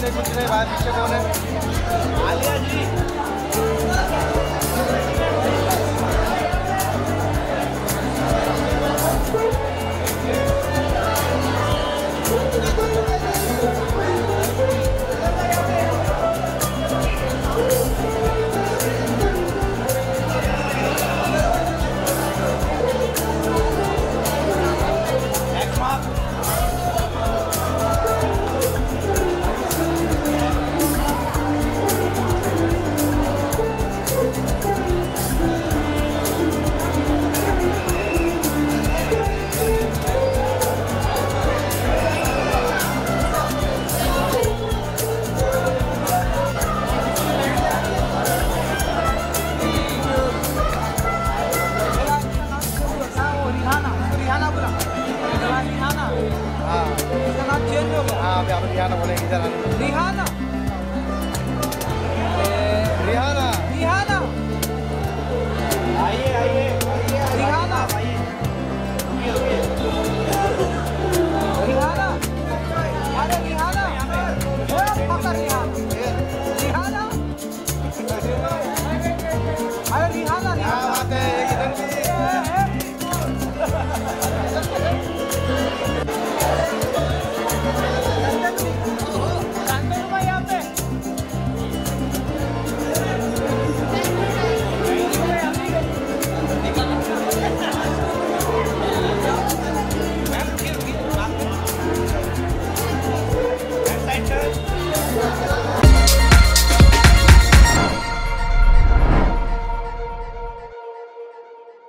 ने कुछ नहीं बाहर शिक्षकों ने पे आप रिहाना बोलेंगे जरा रिहाना रिहाना रिहाना आइए आइए।